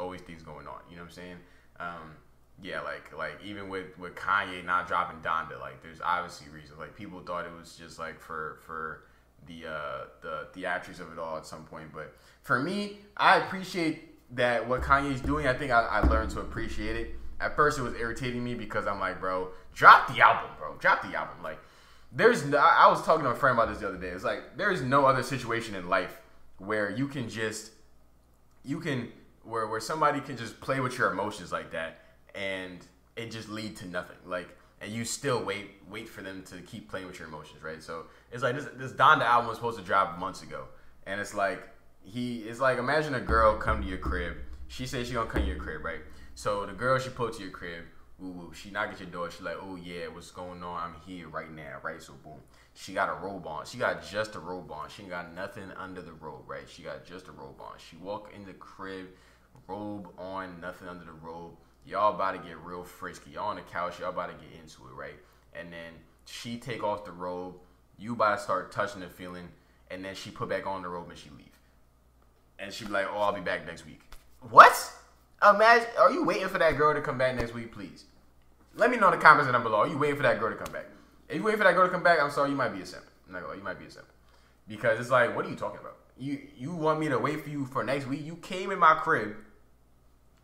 always things going on. You know what I'm saying? Um, yeah, like like even with with Kanye not dropping Donda, like there's obviously reasons. Like people thought it was just like for for the uh, the theatrics of it all at some point. But for me, I appreciate that what Kanye's doing. I think I, I learned to appreciate it. At first, it was irritating me because I'm like, bro, drop the album, bro, drop the album. Like, there's no, I was talking to a friend about this the other day. It's like there's no other situation in life where you can just you can where where somebody can just play with your emotions like that and it just lead to nothing. Like and you still wait wait for them to keep playing with your emotions, right? So it's like this this Donda album was supposed to drop months ago, and it's like he it's like imagine a girl come to your crib. She says she gonna come to your crib, right? So the girl she put to your crib, woo. She knock at your door. She like, oh yeah, what's going on? I'm here right now, right? So boom. She got a robe on. She got just a robe on. She ain't got nothing under the robe, right? She got just a robe on. She walk in the crib, robe on, nothing under the robe y'all about to get real frisky. Y'all on the couch, y'all about to get into it, right? And then she take off the robe, you about to start touching the feeling, and then she put back on the robe and she leave. And she be like, "Oh, I'll be back next week." What? Imagine, are you waiting for that girl to come back next week, please? Let me know in the comments down below. Are you waiting for that girl to come back? If you waiting for that girl to come back, I'm sorry, you might be a simp. I'm not gonna lie, you might be a simp. Because it's like, what are you talking about? You you want me to wait for you for next week? You came in my crib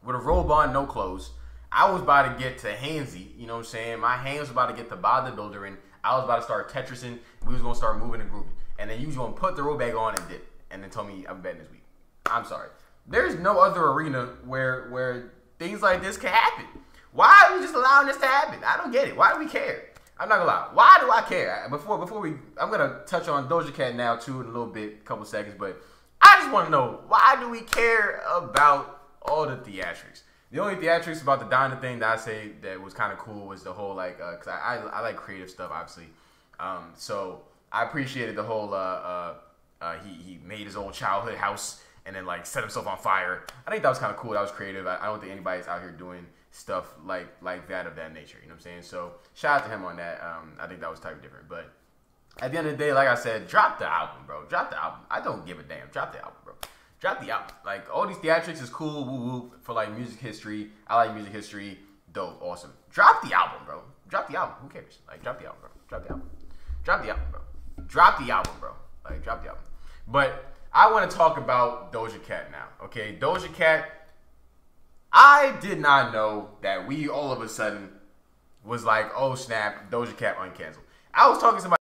with a robe on, no clothes. I was about to get to handsy, you know what I'm saying? My hands was about to get the bodybuilder and I was about to start Tetrising. We was gonna start moving and grooving. And then you was gonna put the robe back on and dip. And then tell me I'm betting this week. I'm sorry. There's no other arena where where things like this can happen. Why are we just allowing this to happen? I don't get it. Why do we care? I'm not gonna lie. Why do I care? Before before we, I'm gonna touch on Doja Cat now too in a little bit, couple seconds. But I just want to know why do we care about all the theatrics. The only theatrics about the Donda thing that I say that was kind of cool was the whole like, uh, cause I, I, I like creative stuff obviously. Um, so I appreciated the whole uh, uh, uh, he he made his old childhood house and then like set himself on fire. I think that was kind of cool. That was creative. I, I don't think anybody's out here doing stuff like like that of that nature. You know what I'm saying? So shout out to him on that. Um, I think that was type different. But at the end of the day, like I said, drop the album, bro. Drop the album. I don't give a damn. Drop the album, bro drop the album. Like all these theatrics is cool, woo woo for like music history. I like music history, dope, awesome. Drop the album, bro. Drop the album. Who cares? Like drop the album, bro. Drop the album. Drop the album, bro. Drop the album, bro. Like drop the album. But I want to talk about Doja Cat now. Okay, Doja Cat. I did not know that we all of a sudden was like, oh snap, Doja Cat uncanceled. I was talking to somebody.